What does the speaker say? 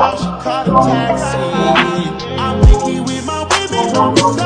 call a taxi. I'm picky with my women.